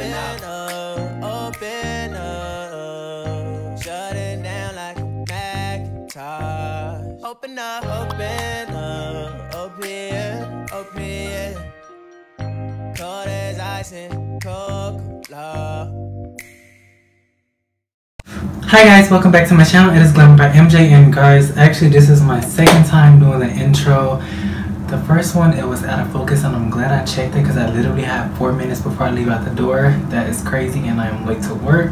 open up, open up. Shut it down like a Macintosh. Open up, open up, open, open. Cold as ice and Coca-Cola. Hi guys, welcome back to my channel. It is Glamour by MJ and guys, actually this is my second time doing the intro. The first one, it was out of focus and I'm glad I checked it because I literally have four minutes before I leave out the door. That is crazy and I am late to work.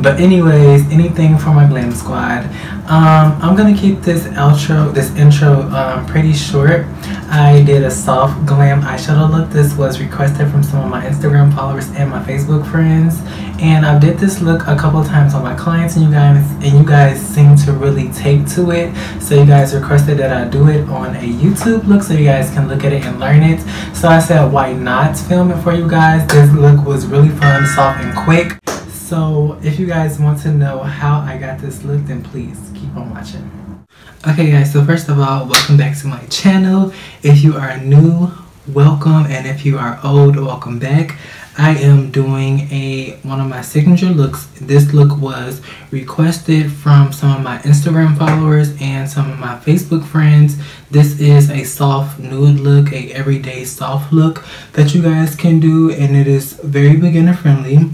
But anyways, anything for my glam squad. Um, I'm gonna keep this outro, this intro um, pretty short. I did a soft glam eyeshadow look. This was requested from some of my Instagram followers and my Facebook friends. And I did this look a couple times on my clients and you guys and you guys seem to really take to it. So you guys requested that I do it on a YouTube look so you guys can look at it and learn it. So I said why not film it for you guys. This look was really fun, soft and quick. So if you guys want to know how I got this look then please keep on watching. Okay guys, so first of all, welcome back to my channel. If you are new, welcome, and if you are old, welcome back. I am doing a one of my signature looks. This look was requested from some of my Instagram followers and some of my Facebook friends. This is a soft nude look, a everyday soft look that you guys can do and it is very beginner friendly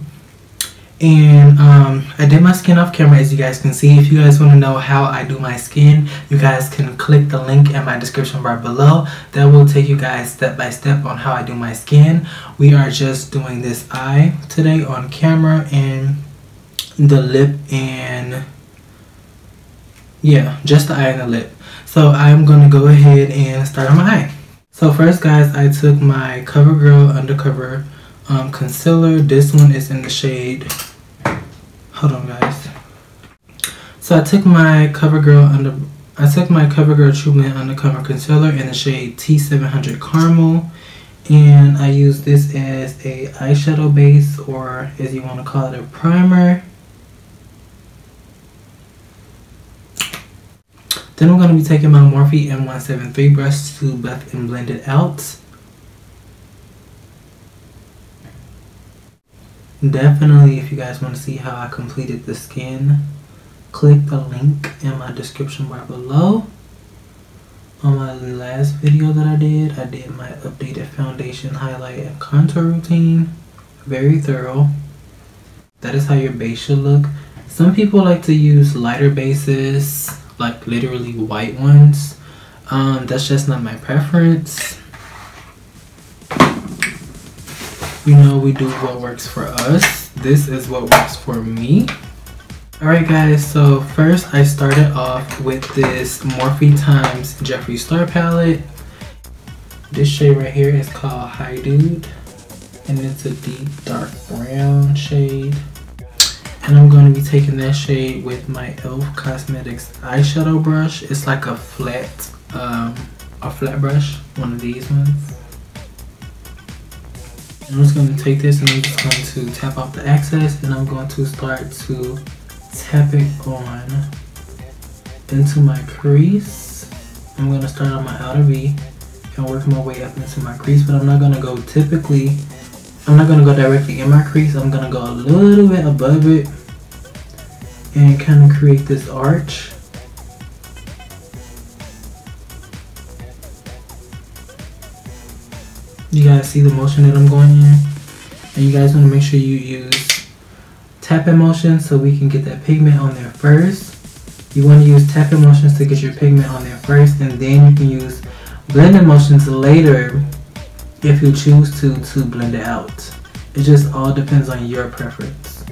and um, I did my skin off camera as you guys can see. If you guys want to know how I do my skin, you guys can click the link in my description bar below. That will take you guys step by step on how I do my skin. We are just doing this eye today on camera and the lip and yeah, just the eye and the lip. So I'm going to go ahead and start on my eye. So first guys, I took my CoverGirl Undercover um, concealer. This one is in the shade, hold on guys. So I took my CoverGirl under, I took my CoverGirl True Blend Undercover Concealer in the shade T700 Caramel. And I use this as a eyeshadow base or as you want to call it a primer. Then I'm going to be taking my Morphe M173 brush to buff and blend it out. Definitely, if you guys want to see how I completed the skin, click the link in my description bar below. On my last video that I did, I did my updated foundation highlight and contour routine. Very thorough. That is how your base should look. Some people like to use lighter bases, like literally white ones. Um, that's just not my preference. You know we do what works for us. This is what works for me. Alright guys so first I started off with this Morphe times Jeffree Star palette. This shade right here is called Hi Dude and it's a deep dark brown shade. And I'm going to be taking that shade with my e.l.f. Cosmetics eyeshadow brush. It's like a flat um, a flat brush one of these ones I'm just going to take this and I'm just going to tap off the excess and I'm going to start to tap it on into my crease. I'm going to start on my outer V and work my way up into my crease but I'm not going to go typically, I'm not going to go directly in my crease. I'm going to go a little bit above it and kind of create this arch. You guys see the motion that I'm going in? And you guys want to make sure you use tapping motion so we can get that pigment on there first. You want to use tapping motions to get your pigment on there first and then you can use blending motions later if you choose to to blend it out. It just all depends on your preference.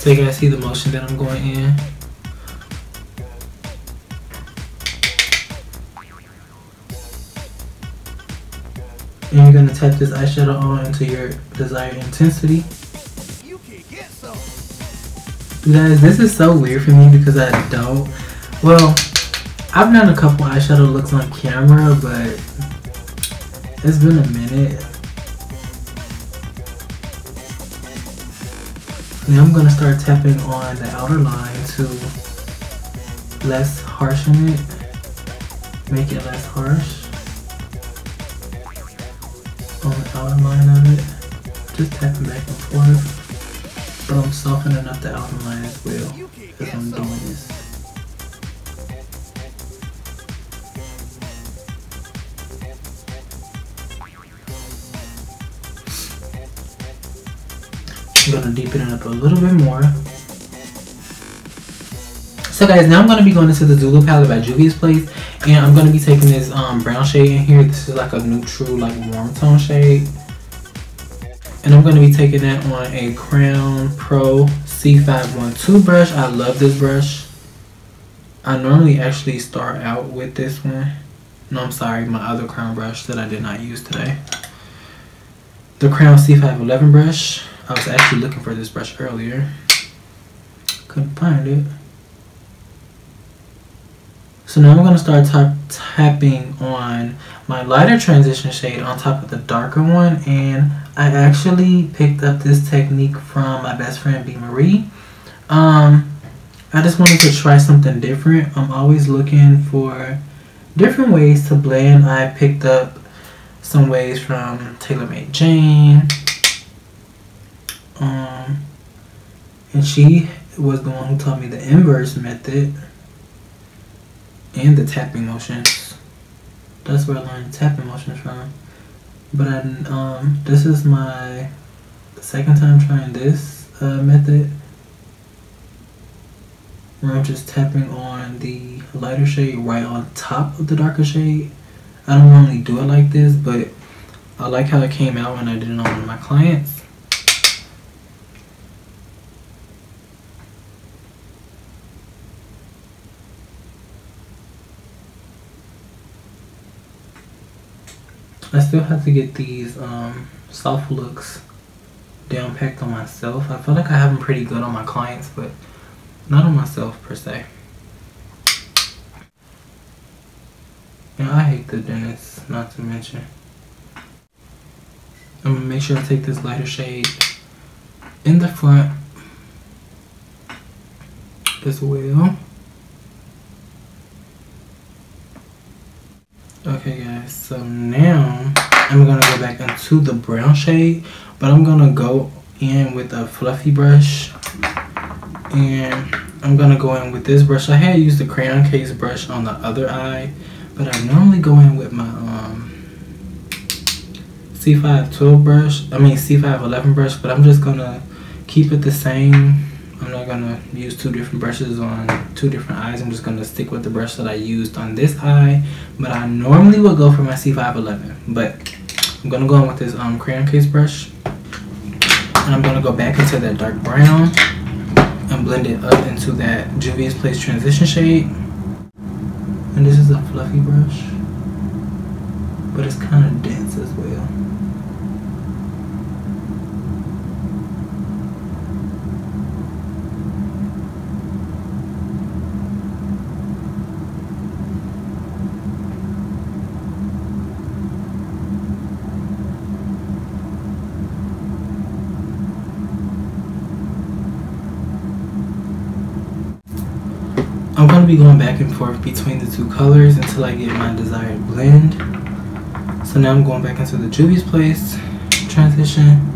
So you guys see the motion that I'm going in? And you're going to tap this eyeshadow on into your desired intensity. You guys, this is so weird for me because I don't. Well, I've done a couple eyeshadow looks on camera, but it's been a minute. Now I'm going to start tapping on the outer line to less harshen it, make it less harsh. Outer line of it. Just tapping back and forth. But I'm softening up the outer line as well as I'm doing this. I'm gonna deepen it up a little bit more. So guys, now I'm gonna be going into the Zulu palette by Juvia's Place, and I'm gonna be taking this um, brown shade in here. This is like a neutral, like warm tone shade, and I'm gonna be taking that on a Crown Pro C512 brush. I love this brush. I normally actually start out with this one. No, I'm sorry, my other crown brush that I did not use today. The Crown C511 brush. I was actually looking for this brush earlier. Couldn't find it. So now I'm going to start tap tapping on my lighter transition shade on top of the darker one. And I actually picked up this technique from my best friend B. Marie. Um, I just wanted to try something different. I'm always looking for different ways to blend. I picked up some ways from Taylor Made Jane. Um, and she was the one who taught me the inverse method and the tapping motions. That's where I learned tapping motions from. But um, this is my second time trying this uh, method. Where I'm just tapping on the lighter shade right on top of the darker shade. I don't normally do it like this, but I like how it came out when I did it on one of my clients. I still have to get these um, soft looks down packed on myself. I feel like I have them pretty good on my clients, but not on myself per se. And I hate the dentist, not to mention. I'm gonna make sure I take this lighter shade in the front as well. Okay so now I'm gonna go back into the brown shade, but I'm gonna go in with a fluffy brush and I'm gonna go in with this brush. I had used the crayon case brush on the other eye, but I normally go in with my um, C512 brush, I mean C511 brush, but I'm just gonna keep it the same I'm not gonna use two different brushes on two different eyes. I'm just gonna stick with the brush that I used on this eye. But I normally would go for my C511. But I'm gonna go in with this um, crayon case brush. And I'm gonna go back into that dark brown and blend it up into that Juvia's Place transition shade. And this is a fluffy brush, but it's kind of dense as well. I'm going to be going back and forth between the two colors until I get my desired blend. So now I'm going back into the Juvia's Place transition.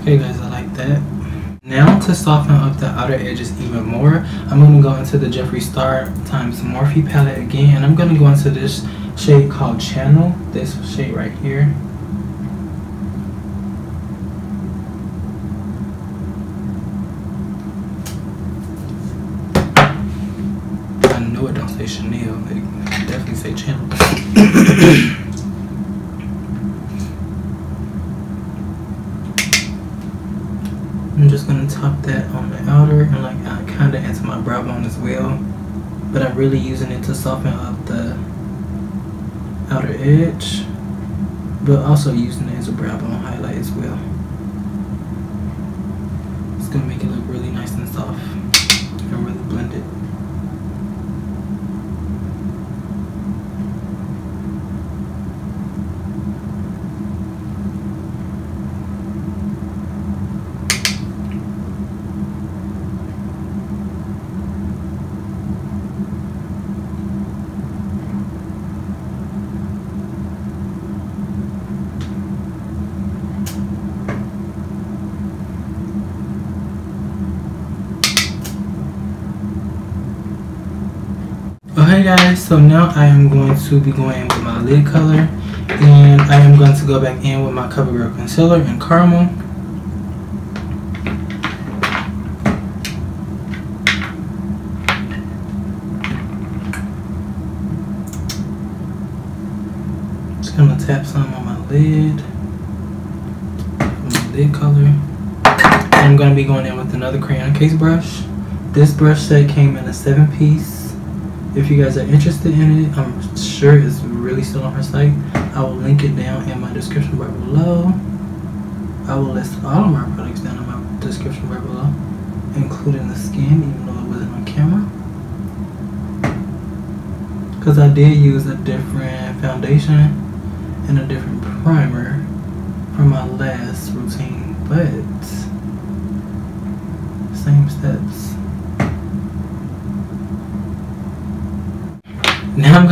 Okay guys, I like that. Now to soften up the outer edges even more, I'm going to go into the Jeffree Star times Morphe palette again. And I'm going to go into this shade called Channel, this shade right here. I know it don't say Chanel, it definitely say Channel. I'm just going to top that on the outer and like I kind of into my brow bone as well. But I'm really using it to soften up the outer edge. But also using it as a brow bone highlight as well. It's going to make it look really nice and soft and really blended. Guys, so now I am going to be going in with my lid color and I am going to go back in with my CoverGirl Concealer in Caramel. Just gonna tap some on my lid, my lid color. I'm gonna be going in with another crayon case brush. This brush set came in a seven piece. If you guys are interested in it, I'm sure it's really still on her site. I will link it down in my description bar below. I will list all of my products down in my description bar below, including the skin, even though it wasn't on camera. Because I did use a different foundation and a different primer for my last routine, but same steps. Now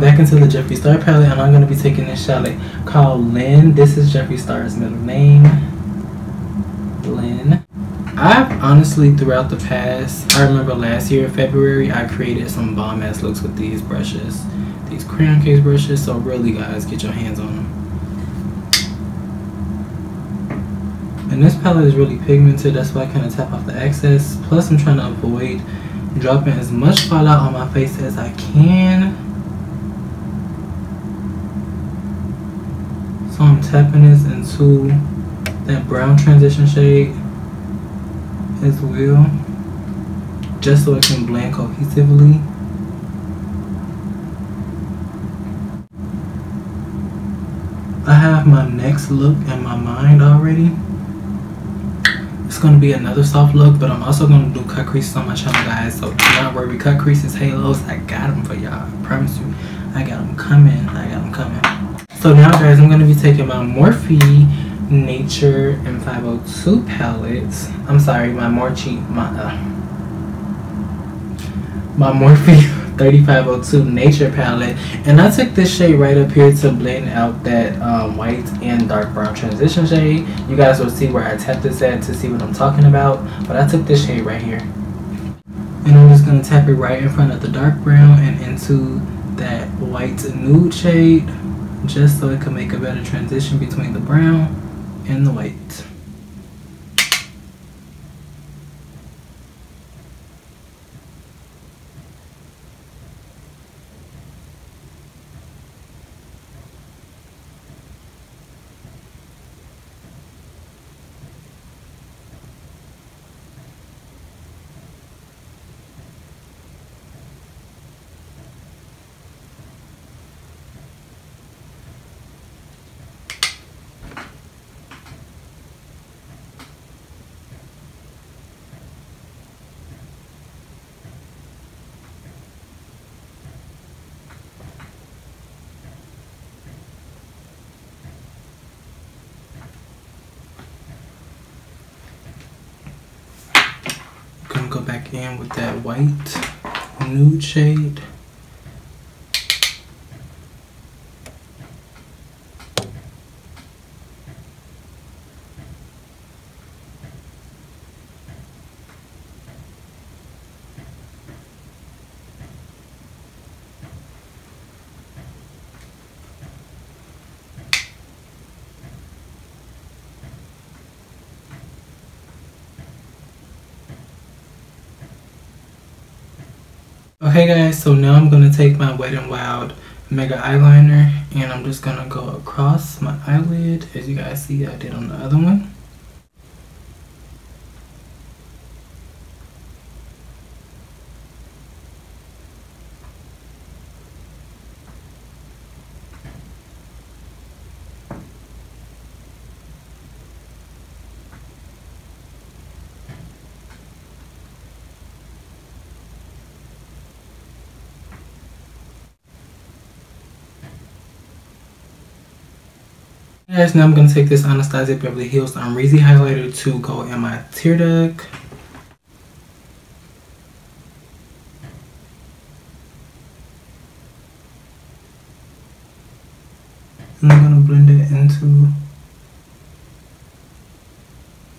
Back into the Jeffree Star palette and I'm going to be taking this palette called Lynn. This is Jeffree Star's middle name. Lynn. I've honestly throughout the past, I remember last year in February, I created some bomb ass looks with these brushes these crayon case brushes. So really, guys, get your hands on them. And this palette is really pigmented. That's why I kind of tap off the excess. Plus, I'm trying to avoid dropping as much fallout on my face as I can. So I'm tapping this into that brown transition shade as well. Just so it can blend cohesively. I have my next look in my mind already. It's going to be another soft look, but I'm also going to do cut creases on my channel, guys. So do not worry, cut creases, halos, I got them for y'all. I promise you, I got them coming. I got them coming. So now, guys, I'm going to be taking my Morphe Nature M502 palettes. I'm sorry, my Morphe, my, uh, my Morphe 3502 Nature palette. And I took this shade right up here to blend out that um, white and dark brown transition shade. You guys will see where I tap this at to see what I'm talking about. But I took this shade right here. And I'm just going to tap it right in front of the dark brown and into that white nude shade. Just so it could make a better transition between the brown and the white. gonna go back in with that white nude shade. Okay guys, so now I'm going to take my Wet n Wild Mega Eyeliner and I'm just going to go across my eyelid as you guys see I did on the other one. Guys, now I'm going to take this Anastasia Beverly Hills Amrezy highlighter to go in my tear duct. And I'm going to blend it into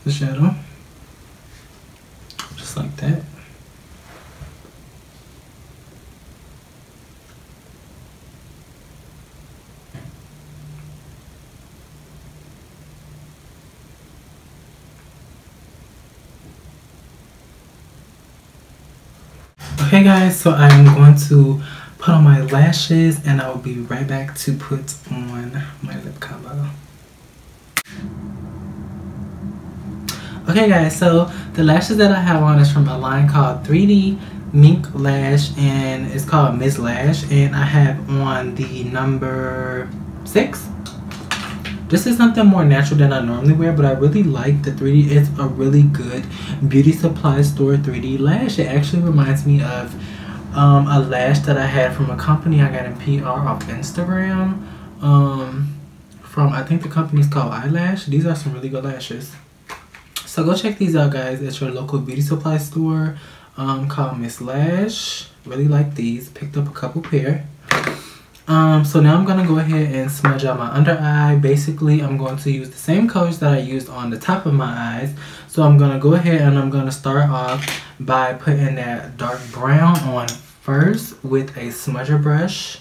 the shadow. Just like that. Okay guys, so I'm going to put on my lashes and I'll be right back to put on my lip combo. Okay guys, so the lashes that I have on is from a line called 3D Mink Lash and it's called Miss Lash and I have on the number 6. This is something more natural than I normally wear but I really like the 3D. It's a really good beauty supply store 3D lash. It actually reminds me of um, a lash that I had from a company I got in PR off Instagram. Um, from I think the company's called Eyelash. These are some really good lashes. So go check these out guys at your local beauty supply store um, called Miss Lash. Really like these. Picked up a couple pair. Um, so now I'm going to go ahead and smudge out my under eye. Basically, I'm going to use the same colors that I used on the top of my eyes. So I'm going to go ahead and I'm going to start off by putting that dark brown on first with a smudger brush.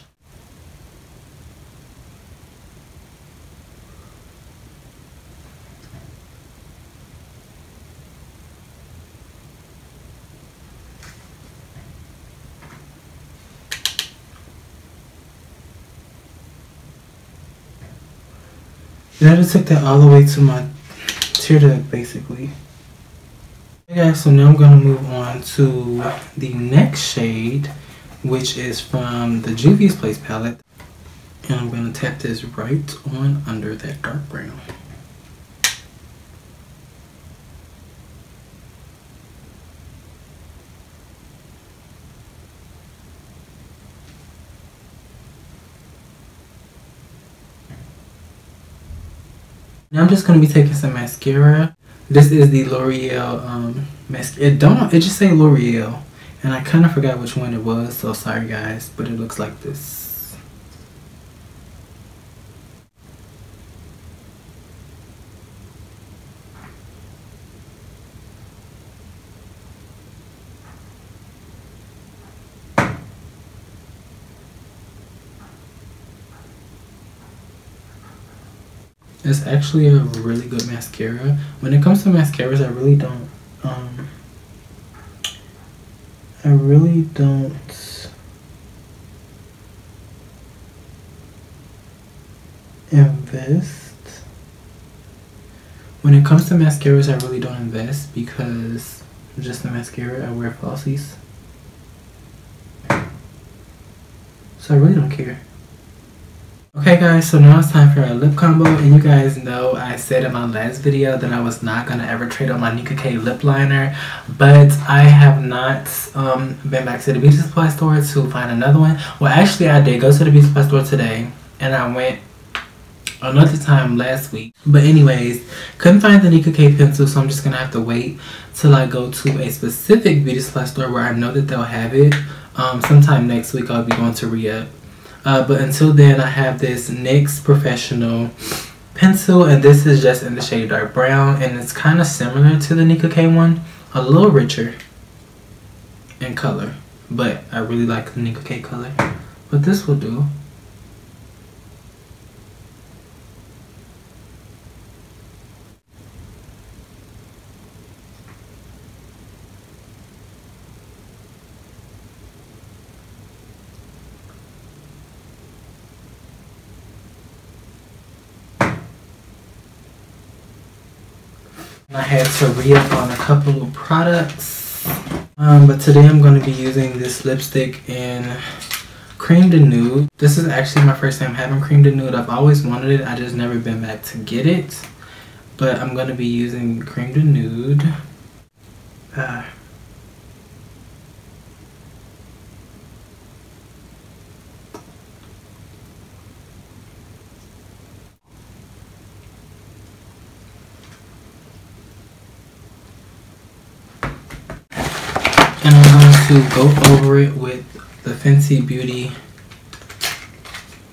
And I just took that all the way to my tear duct basically. Okay guys, so now I'm going to move on to the next shade, which is from the Juvia's Place palette. And I'm going to tap this right on under that dark brown. I'm just going to be taking some mascara. This is the L'Oreal um, mascara. It don't, it just say L'Oreal. And I kind of forgot which one it was, so sorry guys, but it looks like this. It's actually a really good mascara. When it comes to mascaras, I really don't, um, I really don't invest. When it comes to mascaras, I really don't invest because just the mascara, I wear falsies. So I really don't care. Okay guys, so now it's time for a lip combo and you guys know I said in my last video that I was not going to ever trade on my Nicka K lip liner but I have not um, been back to the beauty supply store to find another one. Well actually I did go to the beauty supply store today and I went another time last week. But anyways, couldn't find the Nicka K pencil so I'm just going to have to wait till I go to a specific beauty supply store where I know that they'll have it. Um, sometime next week I'll be going to re-up uh, but until then, I have this NYX Professional pencil, and this is just in the shade dark brown, and it's kind of similar to the Nicka K one, a little richer in color, but I really like the Nicka K color. But this will do. I had to re-up on a couple of products. Um, but today I'm going to be using this lipstick in Cream de Nude. This is actually my first time having Cream de Nude. I've always wanted it. I just never been back to get it. But I'm going to be using Cream de Nude. Uh, and I'm going to go over it with the Fenty Beauty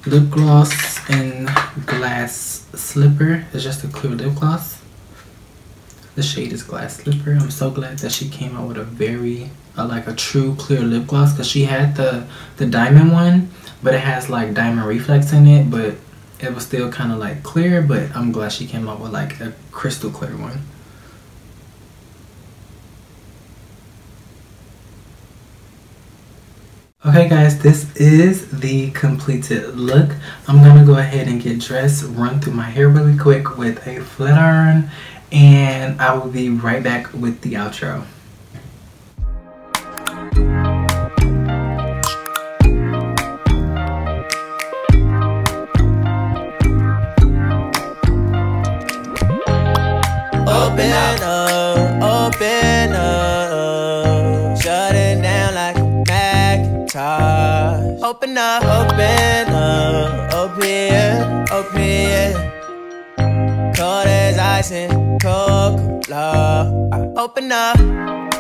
lip gloss and glass slipper. It's just a clear lip gloss. The shade is glass slipper. I'm so glad that she came out with a very uh, like a true clear lip gloss because she had the the diamond one but it has like diamond reflex in it but it was still kind of like clear but i'm glad she came out with like a crystal clear one Oh, okay guys, this is the completed look. I'm gonna go ahead and get dressed, run through my hair really quick with a flat iron, and I will be right back with the outro. Open up, open up, open it, open it. Cold as ice and Coca-Cola. Open up.